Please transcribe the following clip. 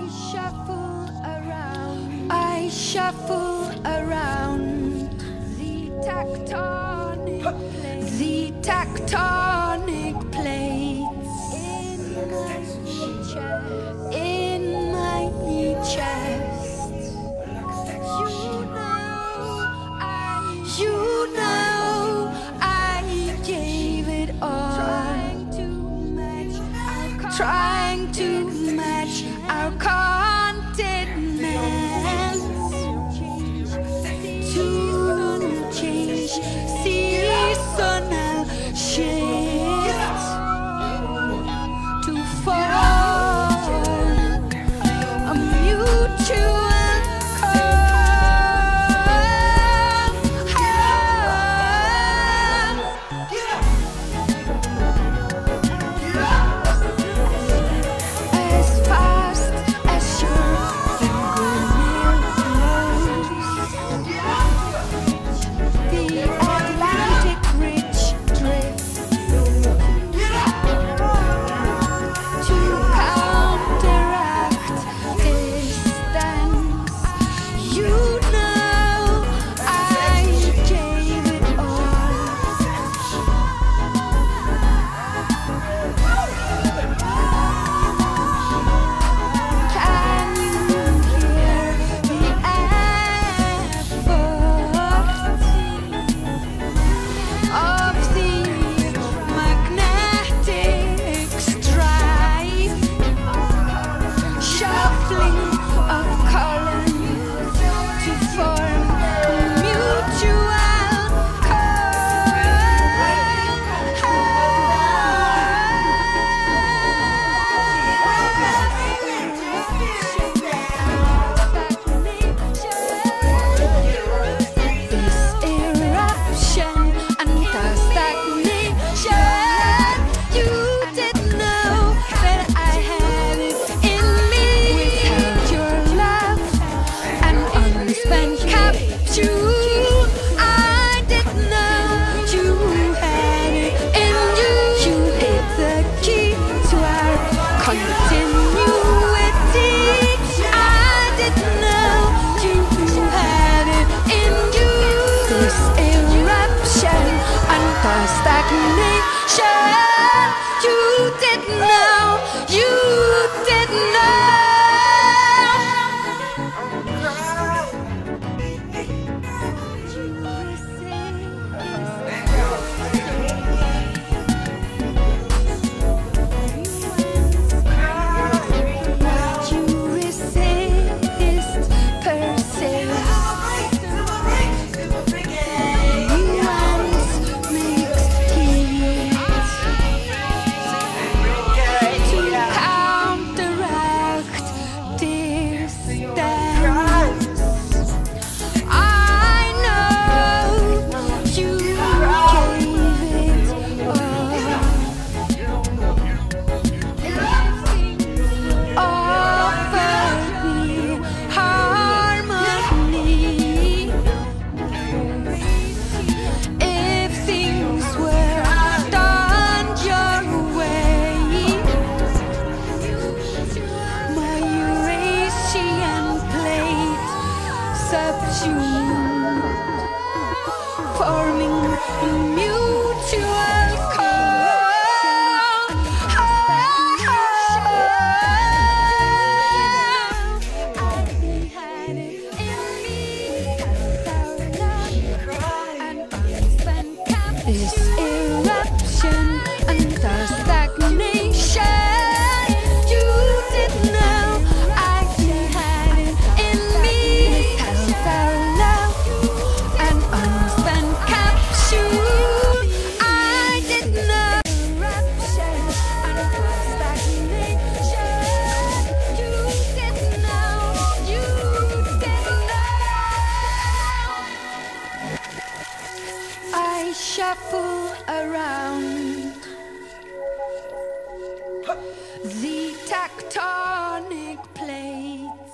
I shuffle around. I shuffle around. The tectonic. The tectonic trying to match our car. You didn't know you. please. I around. The tectonic plates.